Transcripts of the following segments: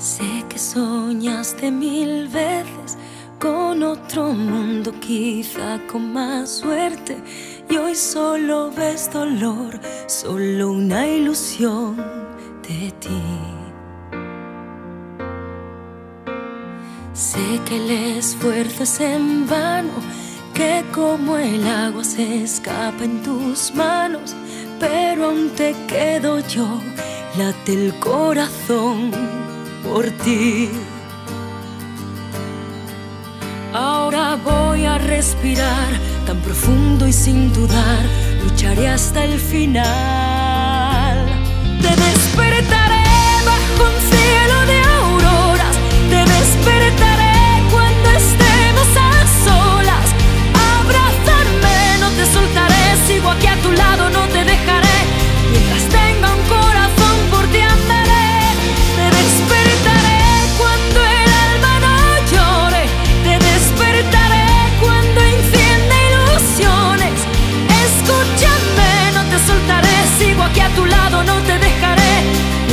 Sé que soñaste mil veces con otro mundo, quizá con más suerte, y hoy solo ves dolor, solo una ilusión de ti. Sé que el esfuerzo es en vano, que como el agua se escapa en tus manos, pero aún te quedo yo, late el corazón por ti. Ahora voy a respirar tan profundo y sin dudar, lucharé hasta el final.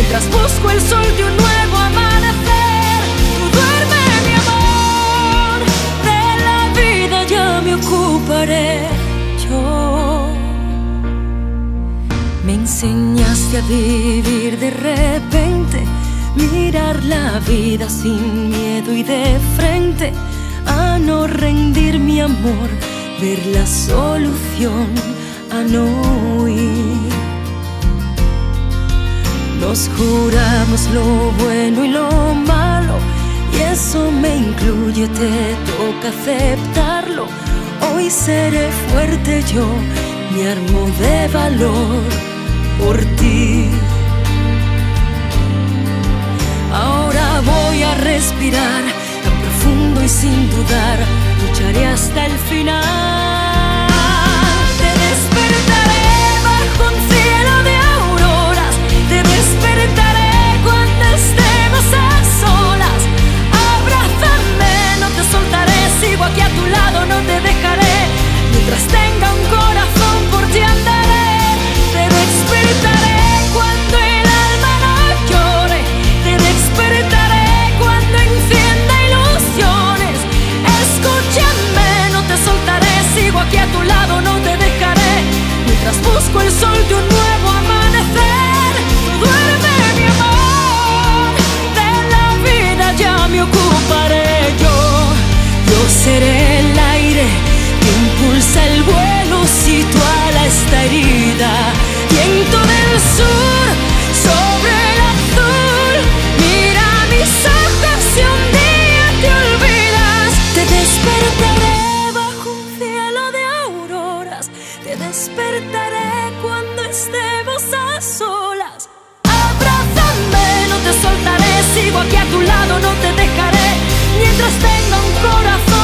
Mientras busco el sol de un nuevo amanecer, tú duerme mi amor, de la vida ya me ocuparé yo. Me enseñaste a vivir de repente, mirar la vida sin miedo y de frente, a no rendir mi amor, ver la solución, a no Nos juramos lo bueno y lo malo, y eso me incluye, te toca aceptarlo. Hoy seré fuerte yo, me armo de valor por ti. Ahora voy a respirar tan profundo y sin dudar, lucharé hasta el final. Despertaré cuando estemos a solas. Abrázame, no te soltaré, sigo aquí a tu lado, no te dejaré. Mientras tenga un corazón